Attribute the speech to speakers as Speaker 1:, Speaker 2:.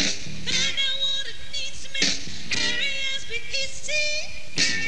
Speaker 1: I know what it needs me, hurry as we see.